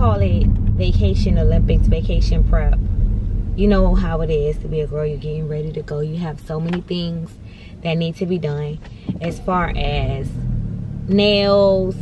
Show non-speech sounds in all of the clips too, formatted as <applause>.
call it Vacation Olympics, Vacation Prep. You know how it is to be a girl. You're getting ready to go. You have so many things that need to be done as far as nails,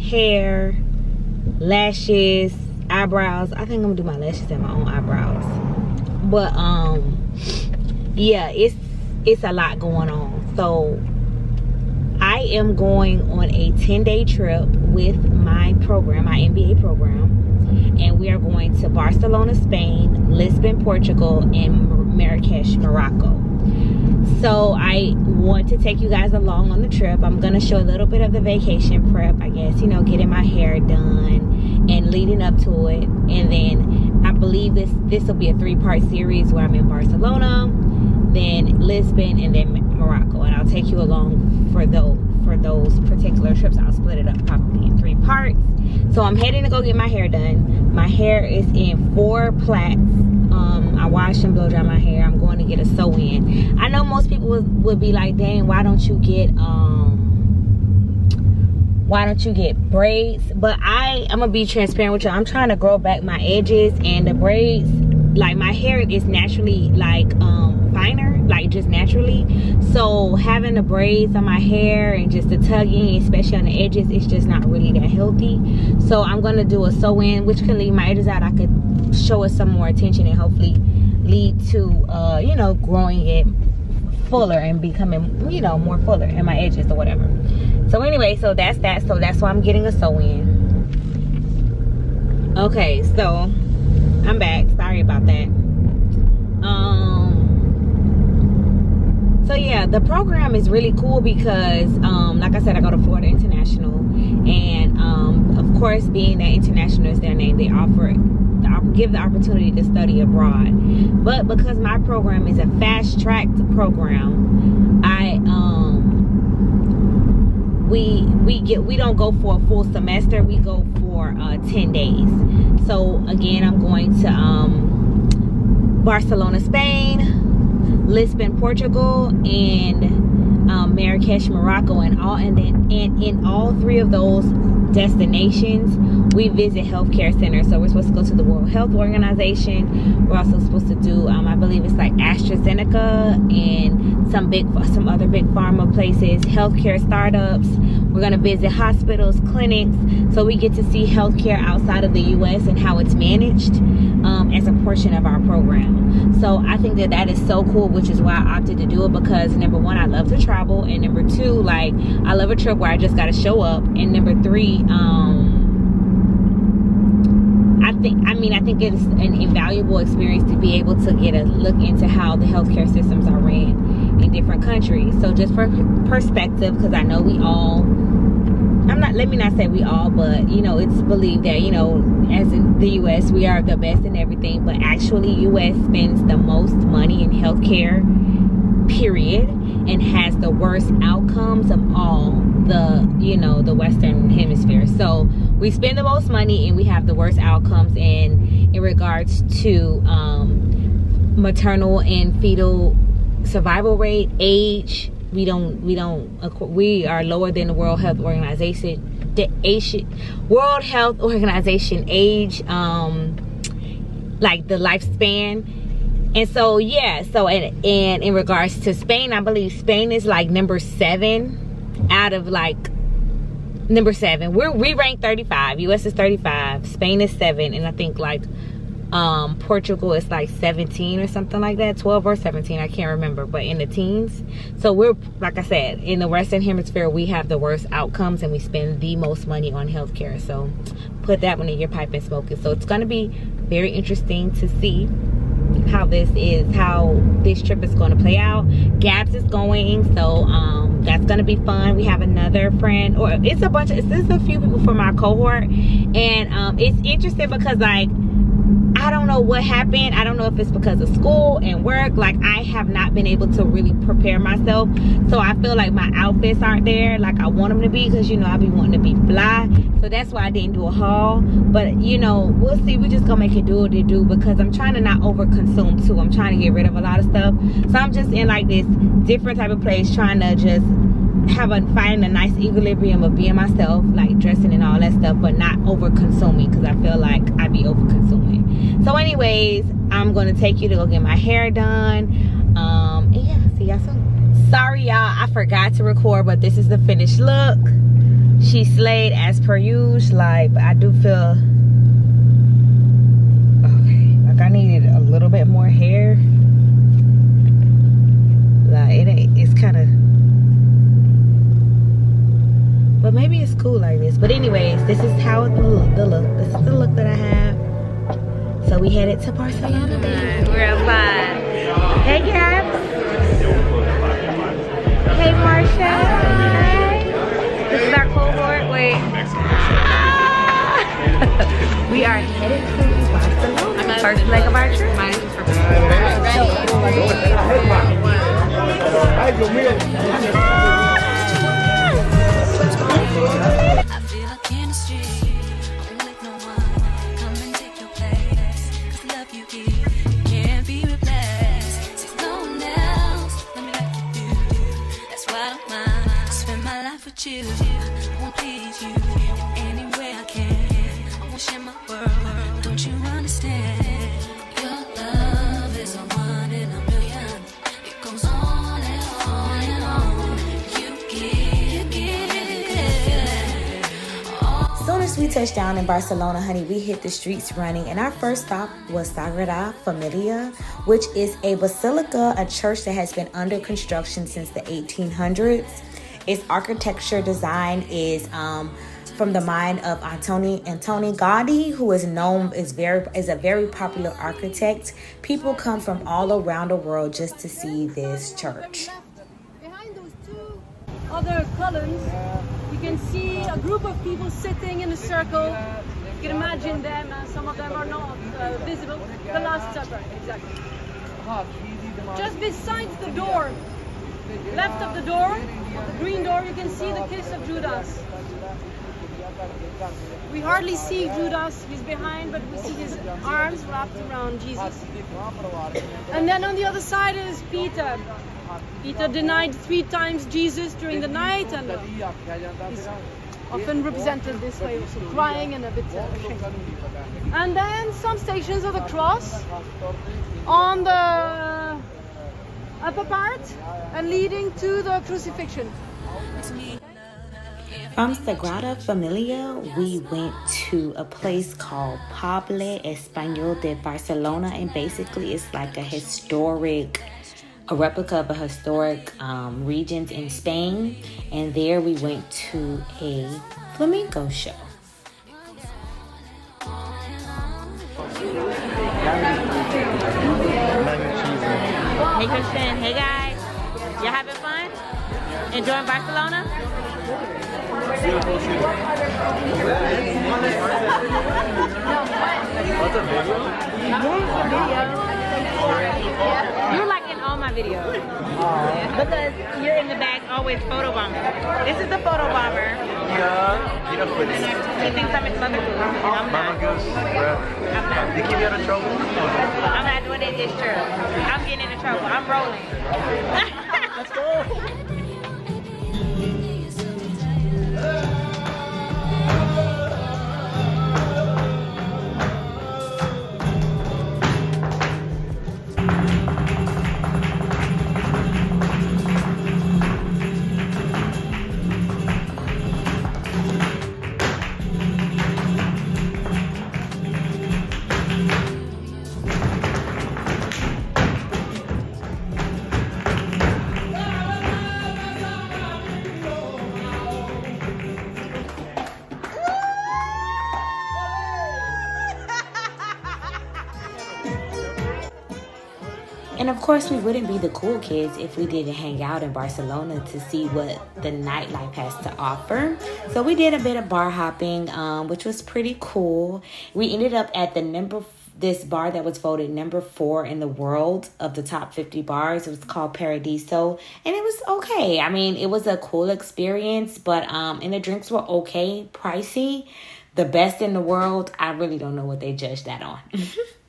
hair, lashes, eyebrows. I think I'm gonna do my lashes and my own eyebrows. But um, yeah, it's it's a lot going on. So I am going on a 10 day trip with my program, my MBA program. And we are going to Barcelona, Spain, Lisbon, Portugal, and Marrakesh, Morocco. So I want to take you guys along on the trip. I'm going to show a little bit of the vacation prep, I guess, you know, getting my hair done and leading up to it. And then I believe this this will be a three-part series where I'm in Barcelona, then Lisbon, and then Morocco. And I'll take you along for those for those particular trips. I'll split it up probably in three parts. So I'm heading to go get my hair done. My hair is in four plaits. Um, I wash and blow dry my hair. I'm going to get a sew in. I know most people would, would be like, dang, why don't you get um why don't you get braids but i i'm gonna be transparent with you i'm trying to grow back my edges and the braids like my hair is naturally like um finer like just naturally. So having the braids on my hair and just the tugging especially on the edges it's just not really that healthy. So i'm gonna do a sew in which can leave my edges out. I could show it some more attention and hopefully lead to uh you know growing it fuller and becoming you know more fuller in my edges or whatever. So anyway so that's that. So that's why i'm getting a sew in okay so i'm back. Sorry about that um so yeah the program is really cool because um like i said i go to florida international. And um of course being that international is their name they offer give the opportunity to study abroad. But because my program is a fast tracked program i um we we get we don't go for a full semester. We go for uh 10 days. So again i'm going to um barcelona spain lisbon portugal and um, marrakesh morocco and all and then and in all three of those destinations we visit healthcare centers. So we're supposed to go to the world health organization. We're also supposed to do um, i believe it's like astrazeneca and some big some other big pharma places healthcare startups we're going to visit hospitals clinics so we get to see healthcare outside of the u.s and how it's managed um, as a portion of our program. So i think that that is so cool which is why i opted to do it because number one i love to travel and number two like i love a trip where i just got to show up. And number three um I think I mean I think it's an invaluable experience to be able to get a look into how the healthcare systems are ran in different countries. So just for perspective, because I know we all I'm not let me not say we all, but you know, it's believed that, you know, as in the US we are the best in everything, but actually US spends the most money in healthcare period and has the worst outcomes of all the you know the western hemisphere so we spend the most money and we have the worst outcomes in in regards to um, maternal and fetal survival rate age we don't we don't we are lower than the world health organization the world health organization age um like the lifespan. And so yeah so and, and in regards to spain i believe spain is like number seven out of like number seven. We're we rank 35 us is 35 spain is seven and i think like um portugal is like 17 or something like that 12 or 17 i can't remember but in the teens. So we're like i said in the western hemisphere we have the worst outcomes and we spend the most money on healthcare. So put that one in your pipe and smoke it. So it's going to be very interesting to see how this is how this trip is going to play out. Gabs is going so um that's gonna be fun. We have another friend or it's a bunch of it's a few people from our cohort. And um it's interesting because like I don't know what happened. I don't know if it's because of school and work. Like I have not been able to really prepare myself. So I feel like my outfits aren't there like I want them to be because you know I be wanting to be fly. So that's why I didn't do a haul. But you know, we'll see. We just gonna make it do what it do because I'm trying to not over consume too. I'm trying to get rid of a lot of stuff. So I'm just in like this different type of place trying to just have a finding a nice equilibrium of being myself, like dressing and all that stuff, but not over consuming because I feel like I'd be over consuming. So, anyways, I'm gonna take you to go get my hair done. Um, yeah, see y'all soon. Sorry, y'all, I forgot to record, but this is the finished look. She slayed as per usual, like, but I do feel okay. Like I needed a little bit more hair. Like it ain't. It's kind of but maybe it's cool like this. But anyways, this is how the look, the look. This is the look that I have. So we headed to Barcelona. Right, we're outside. Hey, Gabs. Hey, Marsha. Hi. This is our cohort. Wait. Ah! <laughs> we are headed to Barcelona. First leg of our trip. I feel like in the street. Won't let no one come and take your place. 'Cause love you give can't be replaced. There's no one else. Let me let you do. That's why I don't mind. Spend my life with you. Won't please you any way I can. I won't share my world. Don't you understand? We touched down in Barcelona, honey, we hit the streets running, and our first stop was Sagrada Familia, which is a basilica, a church that has been under construction since the 1800s. Its architecture design is um, from the mind of Antoni Antoni Gaudi, who is known is very is a very popular architect. People come from all around the world just to see this church. Behind those two other columns, you can see a group of people sitting in a circle. You can imagine them, uh, some of them are not uh, visible. The Last Supper, exactly. Just beside the door, left of the door, the green door, you can see the kiss of Judas. We hardly see Judas, he's behind, but we see his arms wrapped around Jesus. And then on the other side is Peter. Peter denied three times Jesus during the night and he's often represented this way, also crying and a bit ashamed. And then some stations of the cross on the upper part and leading to the crucifixion. From Sagrada Familia, we went to a place called Poble Español de Barcelona, and basically it's like a historic, a replica of a historic um, regions in Spain. And there we went to a flamenco show. Hey Christian, hey guys, y'all having fun? Enjoying Barcelona? You're like in all my videos. Because you're in the back, always photo bomber. This is the photo bomber. Yeah, you know who it is. He thinks I'm his mother goose. and I'm Mama not. Goose, bruh. I'm not. They keep you out of trouble. I'm not doing it. It's true. I'm getting into trouble. I'm rolling. Let's go. <laughs> course, we wouldn't be the cool kids if we didn't hang out in Barcelona to see what the nightlife has to offer. So we did a bit of bar hopping, um, which was pretty cool. We ended up at the number this bar that was voted number four in the world of the top 50 bars. It was called Paradiso, and it was okay. I mean, it was a cool experience, but um, and the drinks were okay, pricey. The best in the world, I really don't know what they judged that on. <laughs>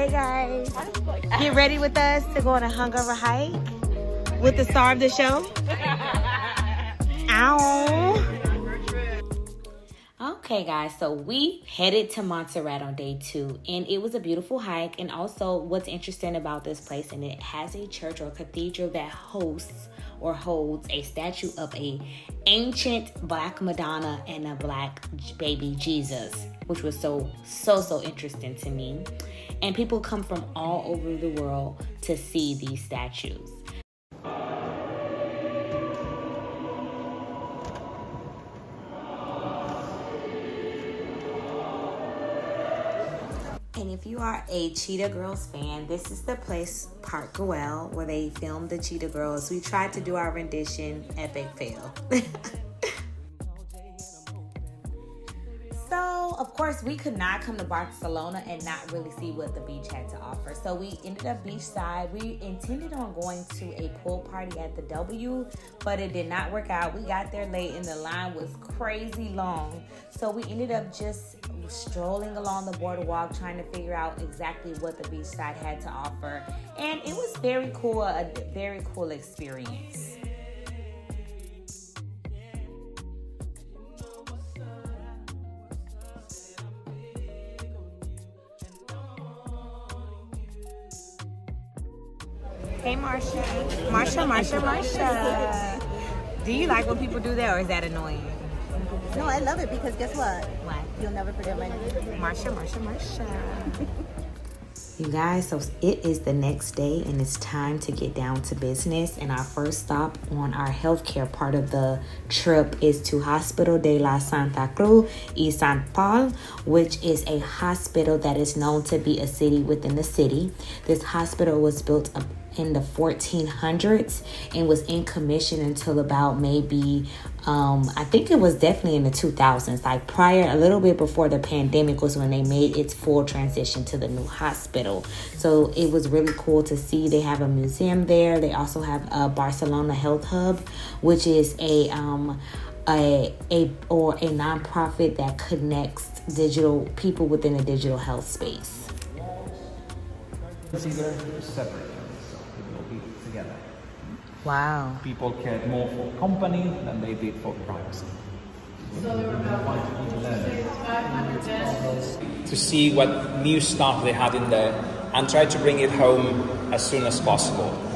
Hey guys, get ready with us to go on a hungover hike with the star of the show. Ow. Okay, guys, so we headed to Montserrat on day two, and it was a beautiful hike. And also, what's interesting about this place, and it has a church or cathedral that hosts or holds a statue of a ancient black Madonna and a black baby Jesus, which was so so so interesting to me. And people come from all over the world to see these statues. A Cheetah Girls fan, this is the place, Park Güell, where they filmed the Cheetah Girls. We tried to do our rendition, epic fail. <laughs> of course, we could not come to Barcelona and not really see what the beach had to offer. So, we ended up beachside. We intended on going to a pool party at the W, but it did not work out. We got there late and the line was crazy long. So, we ended up just strolling along the boardwalk trying to figure out exactly what the beachside had to offer. And it was very cool, a very cool experience. Hey Marsha. Marsha, Marsha, Marsha. Do you like when people do that or is that annoying? No, I love it because guess what? What? You'll never forget my name. Marsha, Marsha, Marsha. <laughs> You guys, so it is the next day and it's time to get down to business. And our first stop on our healthcare part of the trip is to Hospital de la Santa Cruz y San Paul, which is a hospital that is known to be a city within the city. This hospital was built up in the 1400s and was in commission until about maybe um i think it was definitely in the 2000s like prior a little bit before the pandemic was when they made its full transition to the new hospital. So it was really cool to see. They have a museum there. They also have a barcelona health hub which is a um a, a or a nonprofit that connects digital people within a digital health space. Consider separate. So people be together. Wow People cared more for company than they did for privacy. to see what new stuff they had in there and try to bring it home as soon as possible.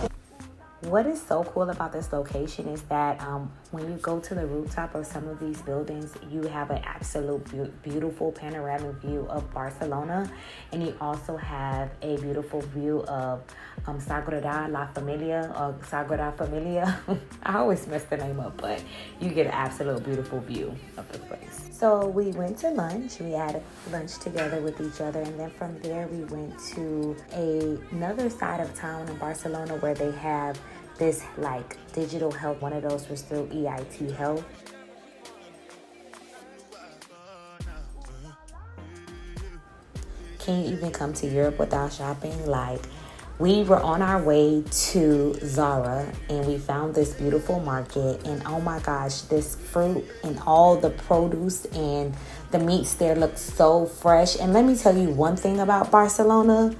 What is so cool about this location is that um, when you go to the rooftop of some of these buildings, you have an absolute beau- beautiful panoramic view of Barcelona, and you also have a beautiful view of um, Sagrada La Familia or Sagrada Familia. <laughs> I always mess the name up, but you get an absolute beautiful view of the place. So we went to lunch. We had lunch together with each other, and then from there we went to a, another side of town in Barcelona where they have this like digital health. One of those was through EIT Health. Can you even come to Europe without shopping? Like, we were on our way to Zara and we found this beautiful market. And oh my gosh, this fruit and all the produce and the meats there look so fresh. And let me tell you one thing about Barcelona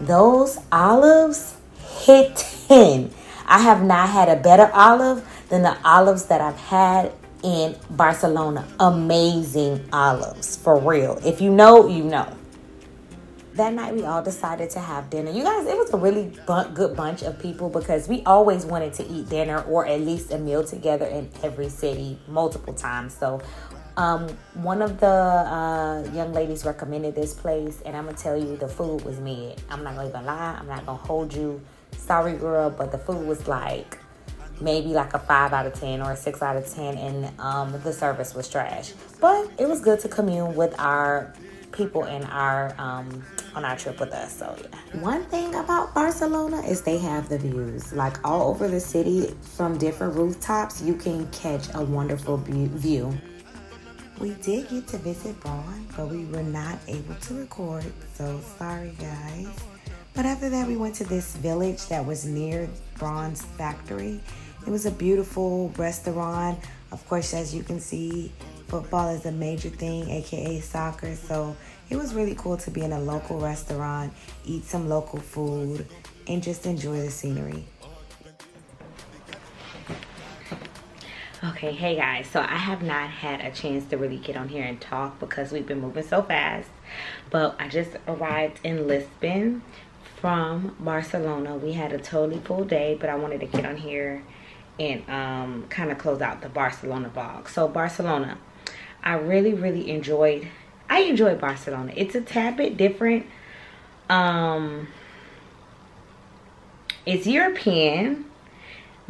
those olives hit 10. I have not had a better olive than the olives that I've had in Barcelona. Amazing olives, for real. If you know, you know that night we all decided to have dinner. You guys, it was a really good bunch of people because we always wanted to eat dinner or at least a meal together in every city multiple times. So, um, one of the uh, young ladies recommended this place, and I'm gonna tell you the food was mid. I'm not gonna lie. I'm not gonna hold you. Sorry, girl, but the food was like maybe like a five out of ten or a six out of ten, and um, the service was trash. But it was good to commune with our people in our um, on our trip with us. So yeah. One thing about Barcelona is they have the views. Like all over the city, from different rooftops, you can catch a wonderful view. We did get to visit Braun, but we were not able to record. So sorry, guys. But after that, we went to this village that was near Braun's factory. It was a beautiful restaurant. Of course, as you can see, football is a major thing, aka soccer. So it was really cool to be in a local restaurant, eat some local food, and just enjoy the scenery. Okay, hey guys. So I have not had a chance to really get on here and talk because we've been moving so fast. But I just arrived in Lisbon from Barcelona. We had a totally full day, but I wanted to get on here and um, kind of close out the Barcelona vlog. So Barcelona, I really, really enjoyed. I enjoyed Barcelona. It's a tad bit different. Um, it's European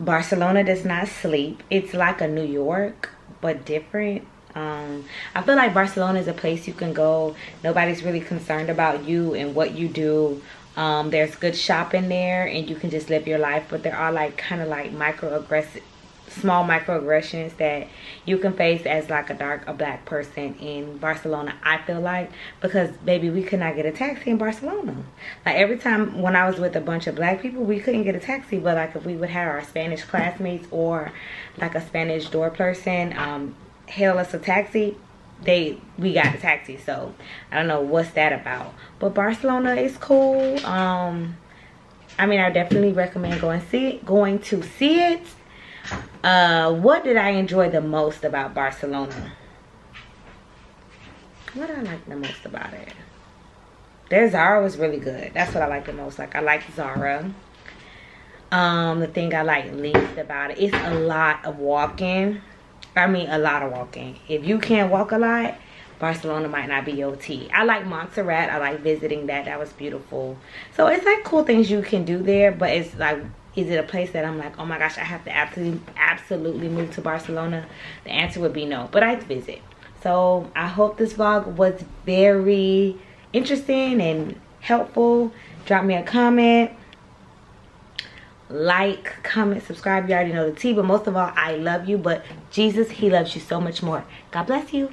Barcelona does not sleep. It's like a New York, but different. Um, I feel like Barcelona is a place you can go. Nobody's really concerned about you and what you do. Um, there's good shopping there, and you can just live your life. But there are like kind of like microaggressive small microaggressions that you can face as like a dark a black person in Barcelona I feel like because baby we could not get a taxi in Barcelona like every time when I was with a bunch of black people we couldn't get a taxi but like if we would have our Spanish classmates or like a Spanish door person um hail us a taxi they we got a taxi so I don't know what's that about but Barcelona is cool um I mean I definitely recommend going see it going to see it uh, what did I enjoy the most about Barcelona? What I like the most about it? Their Zara was really good. That's what I like the most. Like I like Zara. Um, the thing I like least about it, it's a lot of walking. I mean, a lot of walking. If you can't walk a lot, Barcelona might not be tea. I like Montserrat. I like visiting that. That was beautiful. So it's like cool things you can do there, but it's like is it a place that I'm like, oh my gosh, I have to absolutely, absolutely move to Barcelona? The answer would be no, but I'd visit. So I hope this vlog was very interesting and helpful. Drop me a comment, like, comment, subscribe. You already know the tea, but most of all, I love you. But Jesus, he loves you so much more. God bless you.